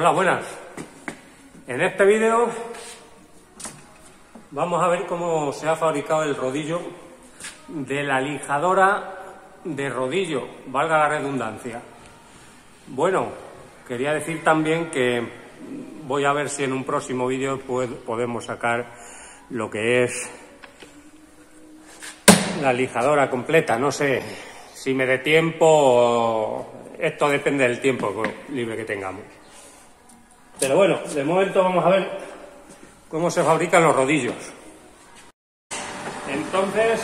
Hola, buenas. En este vídeo vamos a ver cómo se ha fabricado el rodillo de la lijadora de rodillo, valga la redundancia. Bueno, quería decir también que voy a ver si en un próximo vídeo podemos sacar lo que es la lijadora completa. No sé si me dé tiempo, esto depende del tiempo libre que tengamos. Pero bueno, de momento vamos a ver cómo se fabrican los rodillos. Entonces,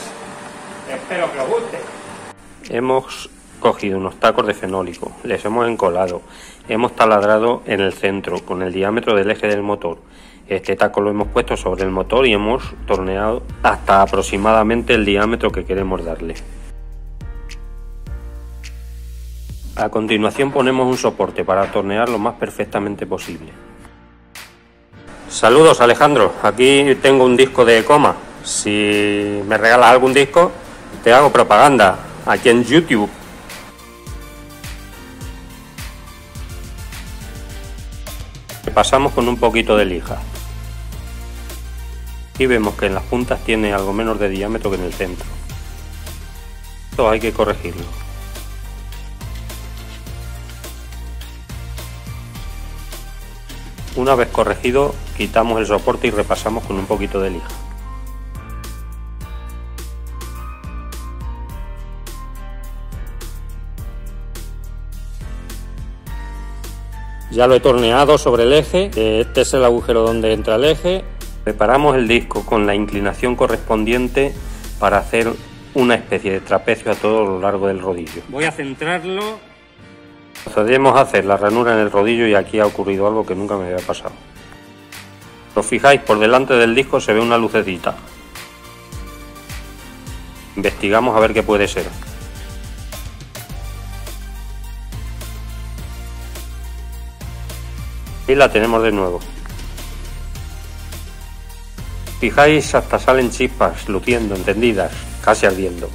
espero que os guste. Hemos cogido unos tacos de fenólico, les hemos encolado, hemos taladrado en el centro con el diámetro del eje del motor. Este taco lo hemos puesto sobre el motor y hemos torneado hasta aproximadamente el diámetro que queremos darle. A continuación ponemos un soporte para tornear lo más perfectamente posible. Saludos Alejandro, aquí tengo un disco de coma. Si me regalas algún disco, te hago propaganda aquí en YouTube. Pasamos con un poquito de lija. Y vemos que en las puntas tiene algo menos de diámetro que en el centro. Esto hay que corregirlo. Una vez corregido, quitamos el soporte y repasamos con un poquito de lija. Ya lo he torneado sobre el eje, este es el agujero donde entra el eje. Preparamos el disco con la inclinación correspondiente para hacer una especie de trapecio a todo lo largo del rodillo. Voy a centrarlo Procedemos a hacer la ranura en el rodillo y aquí ha ocurrido algo que nunca me había pasado. Os fijáis, por delante del disco se ve una lucecita. Investigamos a ver qué puede ser. Y la tenemos de nuevo. Fijáis, hasta salen chispas, luciendo, entendidas, casi ardiendo.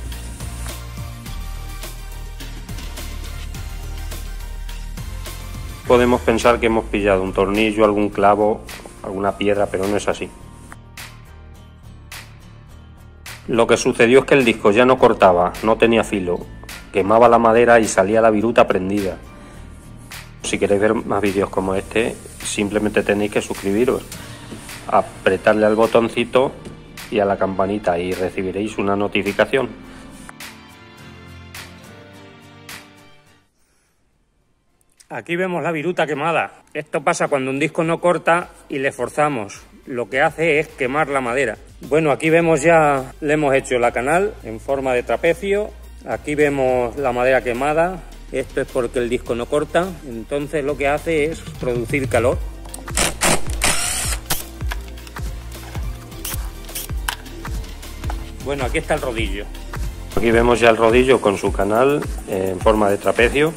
Podemos pensar que hemos pillado un tornillo, algún clavo, alguna piedra, pero no es así. Lo que sucedió es que el disco ya no cortaba, no tenía filo, quemaba la madera y salía la viruta prendida. Si queréis ver más vídeos como este, simplemente tenéis que suscribiros, apretarle al botoncito y a la campanita y recibiréis una notificación. Aquí vemos la viruta quemada. Esto pasa cuando un disco no corta y le forzamos. Lo que hace es quemar la madera. Bueno, aquí vemos ya, le hemos hecho la canal en forma de trapecio. Aquí vemos la madera quemada. Esto es porque el disco no corta. Entonces lo que hace es producir calor. Bueno, aquí está el rodillo. Aquí vemos ya el rodillo con su canal en forma de trapecio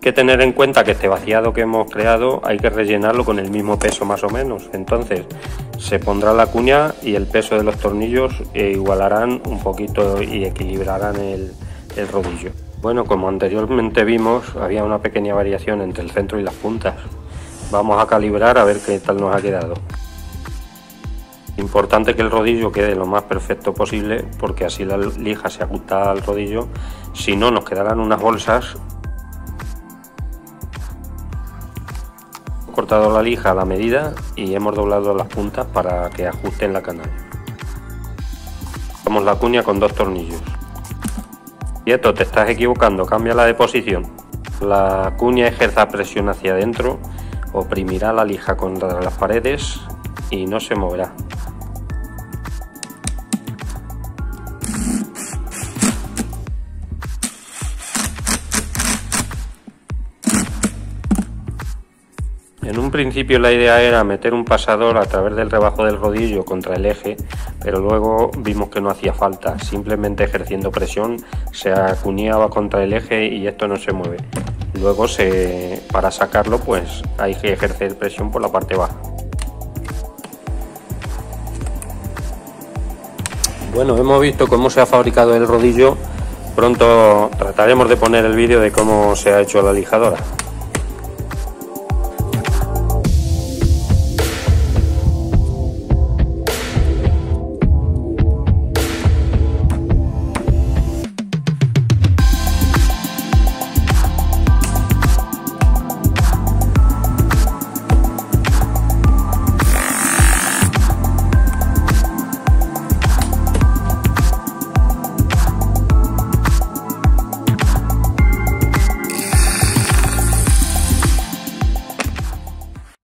que tener en cuenta que este vaciado que hemos creado hay que rellenarlo con el mismo peso más o menos. Entonces se pondrá la cuña y el peso de los tornillos e igualarán un poquito y equilibrarán el, rodillo. Bueno, como anteriormente vimos, había una pequeña variación entre el centro y las puntas. Vamos a calibrar a ver qué tal nos ha quedado. Importante que el rodillo quede lo más perfecto posible porque así la lija se ajusta al rodillo. Si no, nos quedarán unas bolsas cortado la lija a la medida y hemos doblado las puntas para que ajusten la canal. Damos la cuña con dos tornillos. Y esto te estás equivocando, cambia la de posición. La cuña ejerza presión hacia adentro, oprimirá la lija contra las paredes y no se moverá. En un principio la idea era meter un pasador a través del rebajo del rodillo contra el eje, pero luego vimos que no hacía falta, simplemente ejerciendo presión se acuñaba contra el eje y esto no se mueve. Luego se, para sacarlo pues hay que ejercer presión por la parte baja. Bueno, hemos visto cómo se ha fabricado el rodillo, pronto trataremos de poner el vídeo de cómo se ha hecho la lijadora.